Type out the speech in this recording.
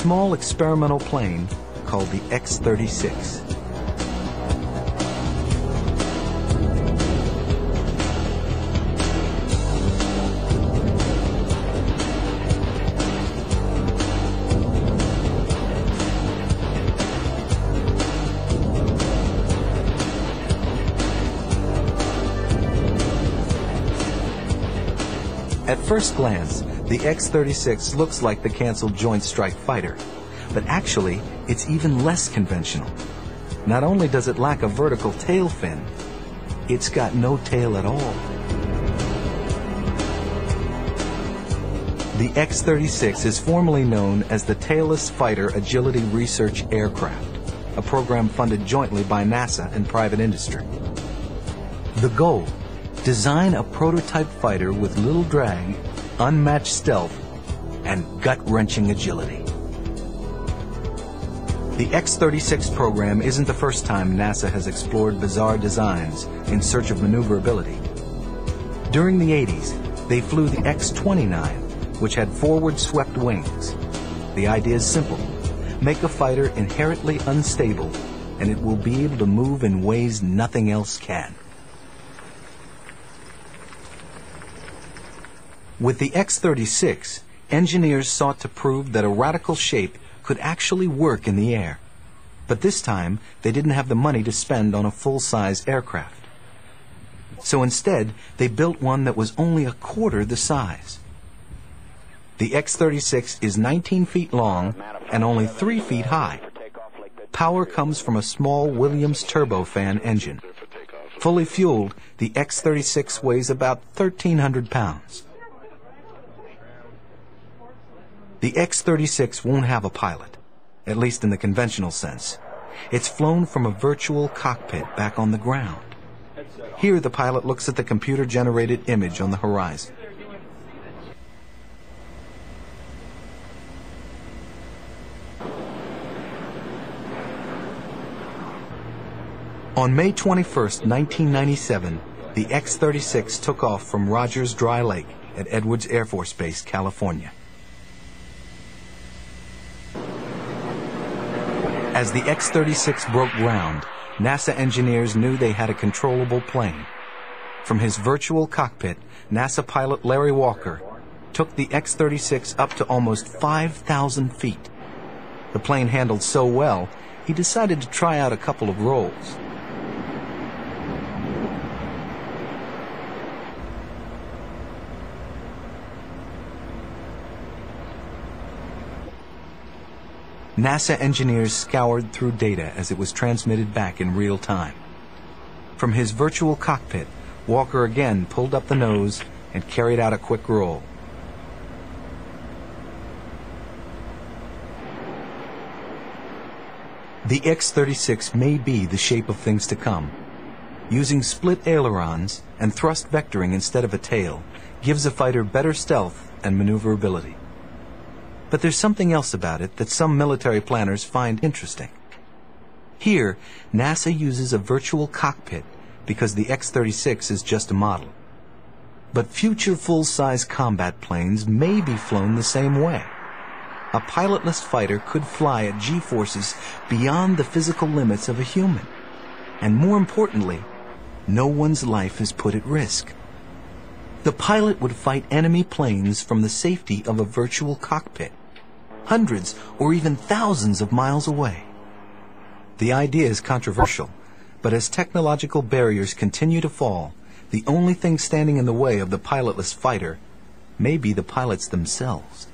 small experimental plane called the X-36. At first glance, the X-36 looks like the canceled Joint Strike Fighter, but actually, it's even less conventional. Not only does it lack a vertical tail fin, it's got no tail at all. The X-36 is formally known as the Tailless Fighter Agility Research Aircraft, a program funded jointly by NASA and private industry. The goal Design a prototype fighter with little drag, unmatched stealth, and gut-wrenching agility. The X-36 program isn't the first time NASA has explored bizarre designs in search of maneuverability. During the 80s, they flew the X-29, which had forward swept wings. The idea is simple. Make a fighter inherently unstable, and it will be able to move in ways nothing else can. With the X-36, engineers sought to prove that a radical shape could actually work in the air. But this time, they didn't have the money to spend on a full-size aircraft. So instead, they built one that was only a quarter the size. The X-36 is 19 feet long and only 3 feet high. Power comes from a small Williams turbofan engine. Fully fueled, the X-36 weighs about 1,300 pounds. The X-36 won't have a pilot, at least in the conventional sense. It's flown from a virtual cockpit back on the ground. Here the pilot looks at the computer-generated image on the horizon. On May 21, 1997, the X-36 took off from Rogers Dry Lake at Edwards Air Force Base, California. As the X-36 broke ground, NASA engineers knew they had a controllable plane. From his virtual cockpit, NASA pilot Larry Walker took the X-36 up to almost 5,000 feet. The plane handled so well, he decided to try out a couple of rolls. NASA engineers scoured through data as it was transmitted back in real time. From his virtual cockpit, Walker again pulled up the nose and carried out a quick roll. The X-36 may be the shape of things to come. Using split ailerons and thrust vectoring instead of a tail gives a fighter better stealth and maneuverability. But there's something else about it that some military planners find interesting. Here, NASA uses a virtual cockpit because the X-36 is just a model. But future full-size combat planes may be flown the same way. A pilotless fighter could fly at g-forces beyond the physical limits of a human. And more importantly, no one's life is put at risk. The pilot would fight enemy planes from the safety of a virtual cockpit hundreds or even thousands of miles away. The idea is controversial, but as technological barriers continue to fall, the only thing standing in the way of the pilotless fighter may be the pilots themselves.